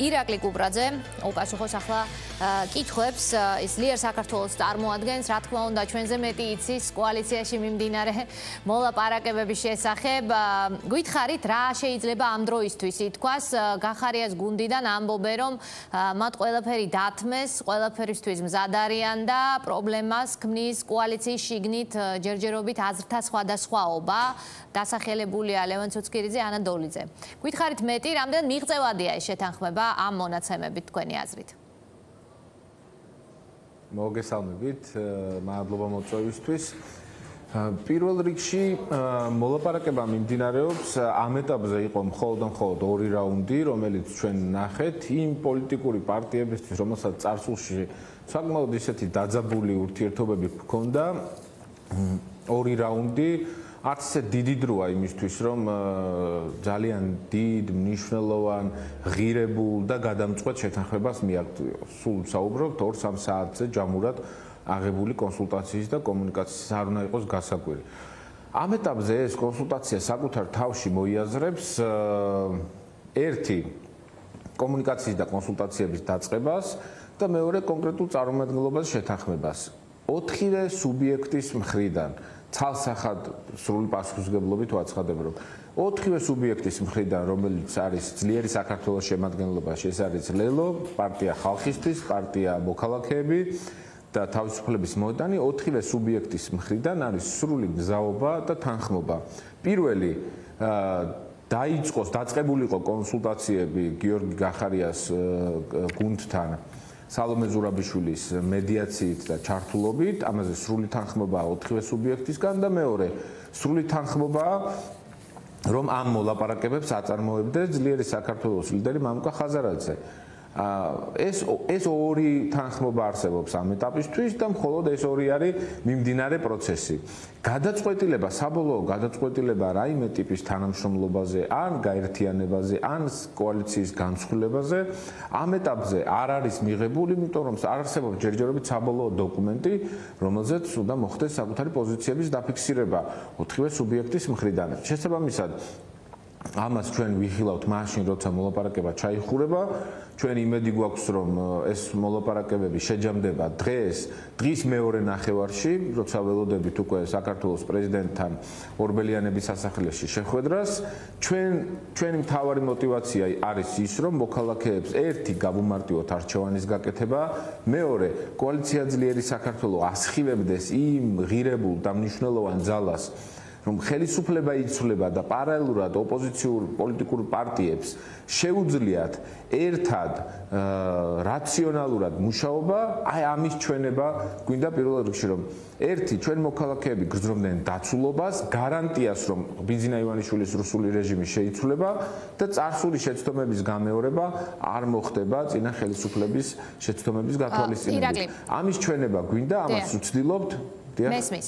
ირაკლი კუბრაძე უპასუხოს ახლა კითხვებს ის ლიერ საქართველოს წარმოადგენს. რა თქმა უნდა ჩვენზე მეტი იცის კოალიციაში მიმდინარე მოლაპარაკებების შესახებ. გითხარით რა შეიძლება ამ დროისთვის ითქვას? გახარიას გუნდიდან ამბობენ რომ მათ ყველაფერი დათმეს ყველაფერისთვის მზად არიან და პრობლემას ქმნის კოალიციის შიგნით ჯერჯერობით აზრთა სხვადასხვაობა დასახელებულია ლევან ცუცკირიძე ანა დოლიძე. გითხარით მეტი რამდენ მიღწევადია ეს შეთანხმება ამ მონაცემებით თქვენი აზრით? მოგესალმებით, მადლობა მოწვევისთვის. პირველ რიგში მოლაპარაკება მიმდინარეობს ამ ეტაპზე იყო მხოლოდ მხოლოდ ორი რაუნდი, რომელიც ჩვენ ნახეთ იმ პოლიტიკური პარტიებისთვის, რომელსაც წარსულში საკმაოდ ისეთი დაძაბული ურთიერთობები ჰქონდა. ორი რაუნდი არც ისე დიდი დროა იმისთვის, რომ ძალიან დიდ, მნიშვნელოვან, ღირებულ და გადამწყვეტ შეთანხმებას მიაღწიო. სულ საუბრობთ 2-3 საათზე ჯამურად აღებული კონსულტაციის და კომუნიკაციის არ უნდა იყოს გასაკვირი. ამ ეტაპზე ეს კონსულტაცია საკუთარ თავში მოიაზრებს ერთი კომუნიკაციის და კონსულტაციების დაწყებას და მეორე კონკრეტულ წარმომადგენლობას შეთანხმებას. ოთხივე სუბიექტის მხრიდან ცალსახად სრული პასუხისგებლობით ვაცხადებ რომ ოთხივე სუბიექტის მხრიდან რომელიც არის ძლიერი საქართველოს შემადგენლობაში ეს არის ლელო პარტია ხალხისთვის პარტია მოქალაქეები და თავისუფლების მოედანი ოთხივე სუბიექტის მხრიდან არის სრული გზაობა და თანხმობა. პირველი დაიწყოს დაწყებულიყო კონსულტაციები გიორგი გახარიას გუნდთან სალომე ზურაბიშვილის მედიაციით და ჩართულობით, ამაზე სრული თანხმობა ოთხივე სუბიექტისგან და მეორე სრული თანხმობა რომ ამ მოლაპარაკებებს აწარმოებდეს ძლიერი საქართველოს ლიდერი მამუკა ხაზარაძე. ეს ეს ორი თანხმობა არსებობს ამ ეტაპისთვის და მხოლოდ ეს ორი არის მიმდინარე პროცესი. გადაწყვეტილება, საბოლოო გადაწყვეტილება რაიმე ტიპის თანამშრომლობაზე, ან გაერთიანებაზე, ან კოალიციის განსხვლებაზე ამ ეტაპზე არ არის მიღებული, იმიტომ რომ არ არსებობს ჯერჯერობით საბოლოო დოკუმენტი, რომელზეც უნდა მოხდეს საკუთარი პოზიციების დაფიქსირება ოთხივე სუბიექტის მხრიდან. შესაბამისად, ამას ჩვენ ვიხილავთ მაშინ, როცა მოლაპარაკება ჩაიხურება. ჩვენ იმედი გვაქვს, რომ ეს მოლაპარაკებები შეჯამდება დღეს, დღის მეორე ნახევარში, როცა ველოდებით უკვე საქართველოს პრეზიდენტთან ორბელიანების სასახლეში შეხვედრას. ჩვენ ჩვენი მთავარი мотиваცია არის ის, რომ მოქალაქეებს ერთი გავუმარტივოთ არჩევანის გაკეთება, მეორე კოალიცია ძლიერი საქართველოს ასხივებდეს იმ ღირებულ და მნიშვნელოვან ძალას რომ ხელისუფლება იცვლება და პარალელურად ოპოზიციურ პოლიტიკურ პარტიებს შეუძლიათ ერთად რაციონალურად მუშაობა, აი ამის ჩვენება გვინდა პირველ რიგში რომ ერთი ჩვენ მოქალაქეები გრძნობდნენ დაცულობას, გარანტიას რომ ბიზინა ივანიშვილის რუსული რეჟიმი შეიცვლება და წარსული შეცდომების გამეორება არ მოხდება წინა ხელისუფლების შეცდომების გათვალისწინებით. ამის ჩვენება გვინდა, ამას ვცდილობთ მესმის.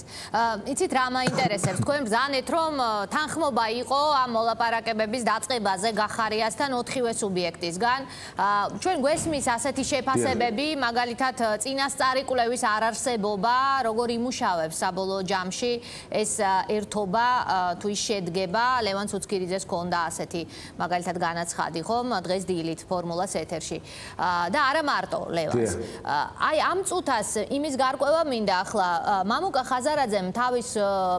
იცით რა მაინტერესებს? თქვენ ბრძანეთ რომ თანხმობა იყო ამ მოლაპარაკებების დაწყებაზე გახარიასთან ოთხივე სუბიექტისგან. ჩვენ გვესმის ასეთი შეფასებები, მაგალითად წინასწარი კვლევის არარსებობა, როგორ იმუშავებს საბოლოო ჯამში ეს ერთობა თუ ის შედგება, ლევან ცუცკირიძეს ქონდა ასეთი მაგალითად განაცხადი, ხომ? დღეს დილით ფორმულას ეთერში. და არა მარტო ლევანს. აი ამ წუთას იმის გარკვევა მინდა ახლა მამუკა ხაზარაძემ თავის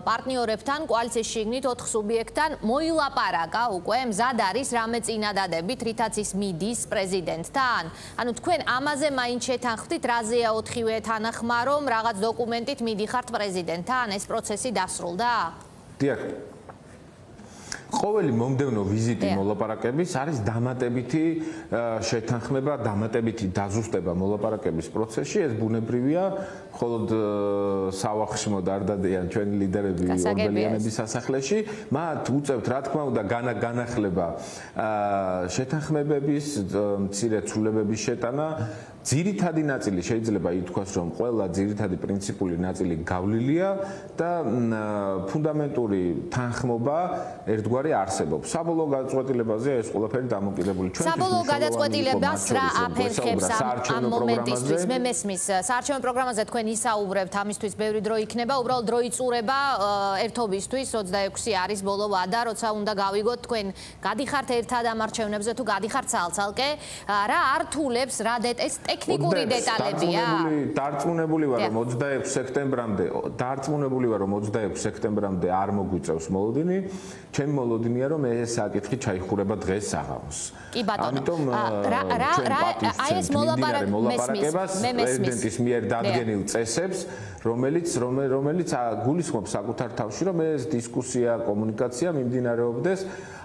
პარტნიორებთან კოალიციის შიგნით ოთხ სუბიექტთან მოილაპარაკა უკვე მზად არის რამე წინადადებით რითაც ის მიდის პრეზიდენტთან. ანუ თქვენ ამაზე მაინც შეთანხმდით რაზეა ოთხივე თანახმა რომ რაღაც დოკუმენტით მიდიხართ პრეზიდენტთან? ეს პროცესი დასრულდა. დიახ ყოველი მომდევნო ვიზიტი მოლაპარაკების არის დამატებითი შეთანხმება, დამატებითი დაზუსტება მოლაპარაკების პროცესში. ეს ბუნებრივია, მხოლოდ სავახშმო დარდადიან ჩვენი ლიდერები ორბელიანების სასახლეში. მათ უწევთ, რა თქმა უნდა, განახლება შეთანხმებების, მცირე ცვლილებების შეტანა ძირითადი ნაწილი შეიძლება ითქვას, რომ ყველა ძირითადი პრინციპული ნაწილი გავლილია და ფუნდამენტური თანხმობა ერთგვარ საუბარი არსებობს. საბოლოო გადაწყვეტილებაზე ეს ყველაფერი დამოკიდებული ჩვენ საბოლოო გადაწყვეტილებას რა აფერხებს ამ მომენტისთვის მე მესმის საარჩევნო პროგრამაზე თქვენ ისაუბრებთ ამისთვის ბევრი დრო იქნება. უბრალოდ დრო იწურება ერთობისთვის 26 არის ბოლო ვადა როცა უნდა გავიგოთ თქვენ გადიხართ ერთად ამ არჩევნებზე თუ გადიხართ ცალ-ცალკე რა ართულებს რა ეს ტექნიკური დეტალებია. დარწმუნებული ვარ რომ 26 სექტემბრამდე დარწმუნებული ვარ რომ 26 სექტემბრამდე არ მოგვიწევს მოლოდინი ჩემი მოლოდინია რომ ეს საკითხი ჩაიხურება დღეს საღამოს კი ბატონო. ამიტომ რა რა აი ეს მოლაპარაკებას პრეზიდენტის მიერ დადგენილ წესებს რომელიც რომელიც გულისხმობს საკუთარ თავში რომ ეს დისკუსია კომუნიკაცია მიმდინარეობდეს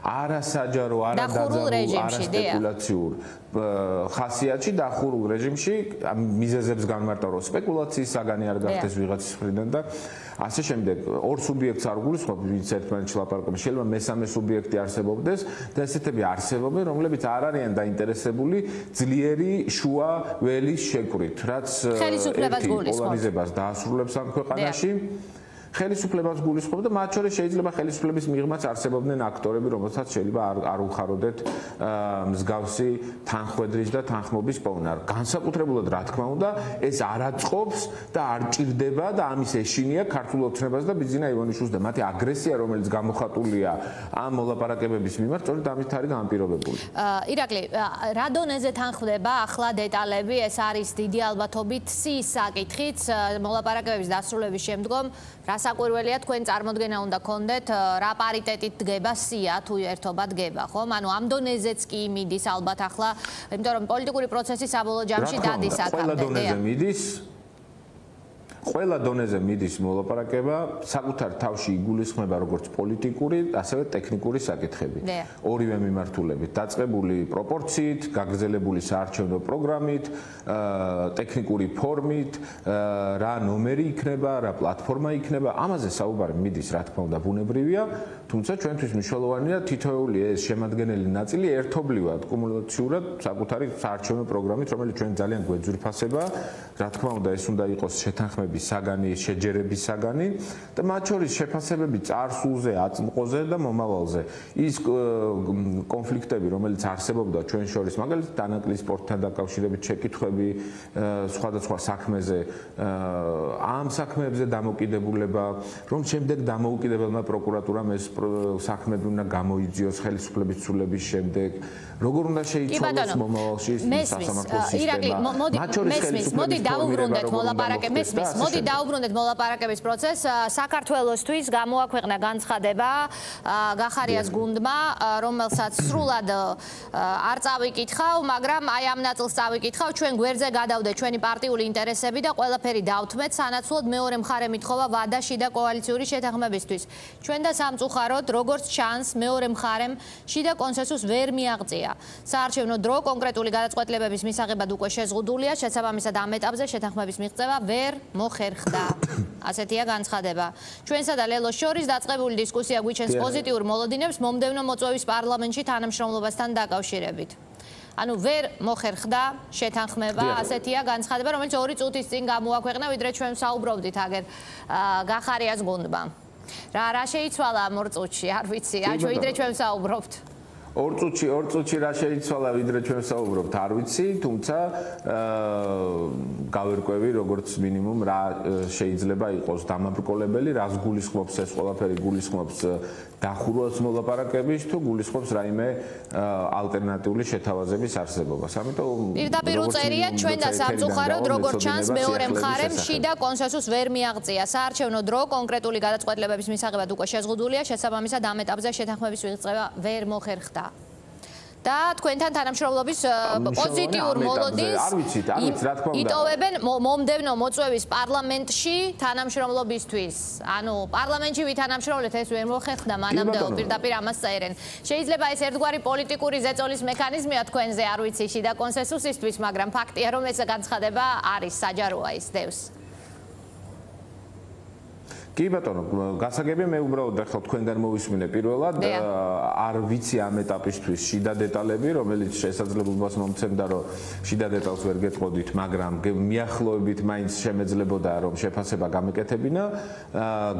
არასაჯარო, არადაძაბულ, არასპეკულაციურ ხასიათში დახურულ რეჟიმში მიზეზებს განმარტავ სპეკულაციის საგანი არ გახდეს ვიღაცის მხრიდან და ასე შემდეგ. ორ სუბიექტს არ გულისხმობ ვინც ერთმანეთში ლაპარაკობს შეიძლება მესამე სუბიექტი არსებობდეს და ესეთები არსებობენ რომლებიც არ არიან დაინტერესებული ძლიერი შუა ველის შეკვრით რაც ხელისუფლებას გულისხმობს. პოლარიზებას დაასრულებს ამ ქვეყანაში ხელისუფლებას გულისხმობ და მათ შორის შეიძლება ხელისუფლების მიღმაც არსებობდნენ აქტორები, რომელსაც შეიძლება არ არ უხაროდეთ მსგავსი თანხwebdriver და თანხმობის პოვნა. განსაკუთრებულად რა თქმა უნდა, ეს არაწყობს და არ ჭირდება და ამის ეშინია ქართულ ოცნებას და ბიზინა ივანიშვილს და მათი აგრესია, რომელიც გამოხატულია ამ მოლაპარაკებების მიმართ, სწორედ ამით არის განპირობებული. ირაკლი, რა დონეზე თანხდება ახლა დეტალები? ეს არის დიდი ალბათობით სის საკითხიც მოლაპარაკებების დასრულების შემდგომ რა საკვირველია თქვენ წარმოდგენა უნდა გქონდეთ რა პარიტეტით დგება სია თუ ერთობა დგება ხო? ანუ ამ დონეზეც კი მიდის ალბათ ახლა, იმიტომ რომ პოლიტიკური პროცესი საბოლოო ჯამში დადის აქამდე. ყველა დონეზე მიდის. ყველა დონეზე მიდის მოლაპარაკება, საკუთარ თავში იგულისხმება როგორც პოლიტიკური, ასევე ტექნიკური საკითხები. ორივე მიმართულებით, დაწყებული პროპორციით, გაგრძელებული საარჩევნო პროგრამით, ტექნიკური ფორმით, რა ნომერი იქნება, რა პლატფორმა იქნება, ამაზე საუბარი მიდის, რა თქმა უნდა, ბუნებრივია, თუმცა ჩვენთვის მნიშვნელოვანია თითოეული ეს შემადგენელი ნაწილი ერთობლივად, კუმულაციურად საკუთარი საარჩევნო პროგრამით, რომელიც ჩვენ ძალიან გვეძვირფასება, რა თქმა უნდა, ეს უნდა იყოს შეთანხმების ფასებების საგანი, შეჯერების საგანი და მათ შორის შეფასებები წარსულზე, აწმყოზე და მომავალზე. ის კონფლიქტები, რომელიც არსებობდა ჩვენ შორის, მაგალითად, დანაკლის სპორტთან დაკავშირებით შეკითხვები სხვადასხვა საქმეზე, ამ საქმეებზე დამოკიდებულება, რომ შემდეგ დამოუკიდებელმა პროკურატურამ ეს საქმეები უნდა გამოიძიოს ხელისუფლების ცვლილების შემდეგ, როგორ უნდა შეიცვალოს მომავალში სასამართლო სისტემა. მათ შორის ხელისუფლების მოდი დაუბრუნდეთ მოლაპარაკებებს, მოდი დაუბრუნდეთ მოლაპარაკების პროცესს. საქართველოსთვის გამოაქვეყნა განცხადება გახარიას გუნდმა, რომელსაც სრულად არ წავიკითხავ, მაგრამ აი ამ ნაწილს წავიკითხავ, ჩვენ გვერდზე გადავდეთ ჩვენი პარტიული ინტერესები და ყველაფერი დავთმეთ, სანაცვლოდ მეორე მხარე მithova ვადა შიდა კოალიციური შეთანხმებისთვის. ჩვენ და სამწუხაროდ, როგორც ჩანს, მეორე მხარემ შიდა კონსენსუსს ვერ მიაღწია. საარჩევნო დრო კონკრეტული გადაწყვეტილებების მისაღებად უკვე შეზღუდულია, შესაბამისად ამ ეტაპზე შეთანხმების მიღწევა ვერ მოხ ხერხდა. ასეთია განცხადება. ჩვენსა და ლელოს შორის დაწყებული დისკუსია გვიჩენს პოზიტიურ მოლოდინებს მომდევნო მოწვევის პარლამენტში თანამშრომლობასთან დაკავშირებით. ანუ ვერ მოხერხდა შეთანხმება, ასეთია განცხადება, რომელიც 2 წუთის წინ გამოაქვეყნა, ვიდრე ჩვენ საუბრობდით აგერ გახარიას გუნდმა. რა რა შეიცვალა ამ 2 წუთში, არ ვიცი, ვიდრე ჩვენ საუბრობთ. ორ წუთში ორ წუთში რა შეიცვალა ვიდრე ჩვენ საუბრობთ არ ვიცი თუმცა გავერკვევი როგორც მინიმუმ რა შეიძლება იყოს დამაბრკოლებელი რას გულისხმობს ეს ყველაფერი გულისხმობს დახურვას მოლაპარაკების თუ გულისხმობს რაიმე ალტერნატიული შეთავაზების არსებობას. ამიტომ პირდაპირ უწერია ჩვენ და სამწუხაროდ როგორც ჩანს მეორე მხარემ შიდა კონსენსუს ვერ მიაღწია. საარჩევნო დრო კონკრეტული გადაწყვეტილებების მისაღებად უკვე შეზღუდულია, შესაბამისად ამ ეტაპზე შეთანხმების მიღწევა ვერ მოხერხდა. და თქვენთან თანამშრომლობის პოზიტიურ მოლოდინს არ ვიცით, არ ვიცით რა თქმა უნდა. იტოვებენ მომდევნო მოწვევის პარლამენტში თანამშრომლობისთვის. ანუ პარლამენტში ვითანამშრომლეთ ეს ვერ მოხერხდა მანამდე პირდაპირ ამას წერენ. შეიძლება ეს ერთგვარი პოლიტიკური ზეწოლის მექანიზმია თქვენზე, არ ვიცი, შიდა კონსენსუსისთვის, მაგრამ ფაქტია რომ ეს განცხადება არის საჯაროა ის დევს. კი ბატონო, გასაგებია მე უბრალოდ ახლა თქვენგან მოვისმინე პირველად, არ ვიცი ამ ეტაპისთვის შიდა დეტალები, რომელიც შესაძლებლობას მომცემდა, რომ შიდა დეტალს ვერ გეტყოდით, მაგრამ მიახლოებით მაინც შემეძლებოდა, რომ შეფასება გამეკეთებინა.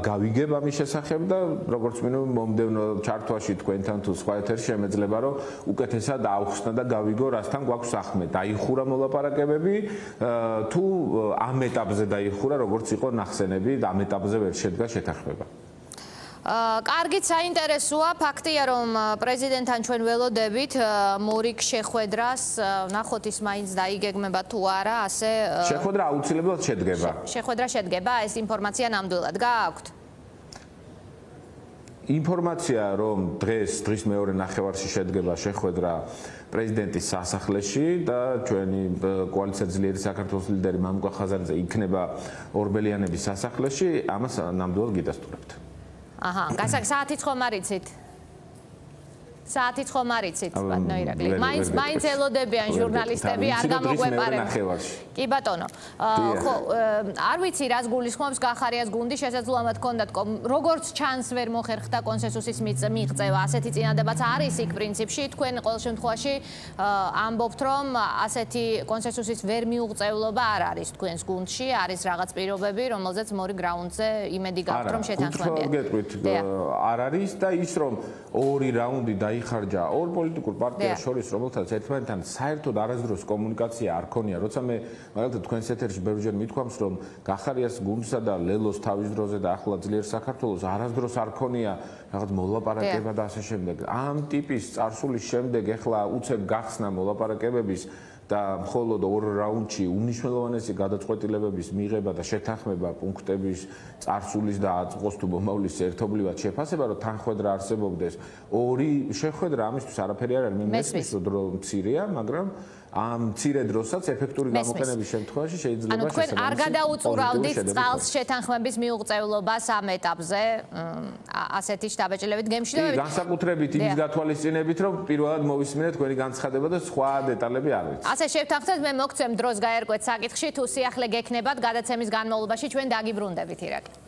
გავიგებ ამის შესახებ და როგორც მინუ მომდევნო ჩართვაში თქვენთან თუ სხვა ეთერში შემეძლება, რომ უკეთესად აუხსნა და გავიგო, რასთან გვაქვს ახმე. დაიხურა მოლაპარაკებები თუ ამ ეტაპზე დაიხურა, როგორც იყო ნახსენები და ამ ეტაპზე ვერ შედგა შეთანხმება. აა კარგით საინტერესოა ფაქტია რომ პრეზიდენტთან ჩვენ ველოდებით მორიგ შეხვედრას ნახოთ ის მაინც დაიგეგმება თუ არა ასე შეხვედრა აუცილებლად შედგება. შეხვედრა შედგება ეს ინფორმაცია ნამდვილად გააქვთ ინფორმაცია რომ დღეს დღის მეორე ნახევარში შედგება შეხვედრა პრეზიდენტის სასახლეში და ჩვენი კოალიცია ძლიერი საქართველოს ლიდერი მამუკა ხაზარაძე იქნება ორბელიანების სასახლეში ამას ნამდვილად გიდასტურებთ. აჰა გასაგ საათიც ხომ არიცით საათიც ხომ არიცით აბა, ბატონო ირაკლი. მაინც მაინც ელოდებიან ჟურნალისტები არ ნახევარში. კი ბატონო. ხო არ ვიცი რას გულისხმობს გახარიას გუნდი შესაძლოა კომ- როგორც ჩანს ვერ მოხერხდა კონსენსუსის მიღწევა. ასეთი წინადებაც არის იქ პრინციპში. თქვენ ყოველ შემთხვევაში ამბობთ რომ ასეთი კონსენსუსის ვერ მიუღწევლობა არ არის თქვენს გუნდში არის რაღაც პირობები რომელზეც მორი გრაუნდზე იმედი გაქვთ რომ შეთანხმებია გითხრათ გეტყვით არ არის და ის რომ ორი რაუნდი დაიხარჯა ორ პოლიტიკურ პარტიას შორის რომელთაც ერთმანეთთან საერთოდ არასდროს კომუნიკაცია არ ქონია. როცა მე მაგალითად თქვენს ეთერში ბევრჯერ მithქვამს რომ გახარიას გუნდსა და ლელოს თავის დროზე და ახლა ძლიერ საქართველოს არასდროს არ ქონია. რაღაც მოლაპარაკება და ასე შემდეგ. ამ ტიპის წარსულის შემდეგ ეხლა უცებ გახსნა მოლაპარაკებების და მხოლოდ ორ რაუნდში უნიშნელოვანესი გადაწყვეტილებების მიღება და შეთანხმება პუნქტების წარსულის და აწყვოს თუ მომავლის ერთობლივად შეფასება რომ თანხwebdriver არსებობდეს. ორი შეხვედრა ამისთვის არაფერი არ არის. მე მესმის. რომ დრო მცირეა მაგრამ ამ მცირე დროსაც ეფექტური გამოყენების შემთხვევაში შეიძლება ანუ თქვენ არ გადაუწურავდით წყალს შეთანხმების მიუღწევლობას ამ ეტაპზე? ასეთი შტაბეჭდილებით კი, გემშვიდობით განსაკუთრებით იმის გათვალისწინებით, რომ პირველად მოვისმინეთ თქვენი განცხადება და სხვა დეტალები არ ვიცი. ასე შევთანხმდეთ მე მოგცემ დროს გაერკვეთ საკითხში თუ სიახლე გექნებათ გადაცემის განმავლობაში ჩვენ დაგიბრუნდებით ირაკლი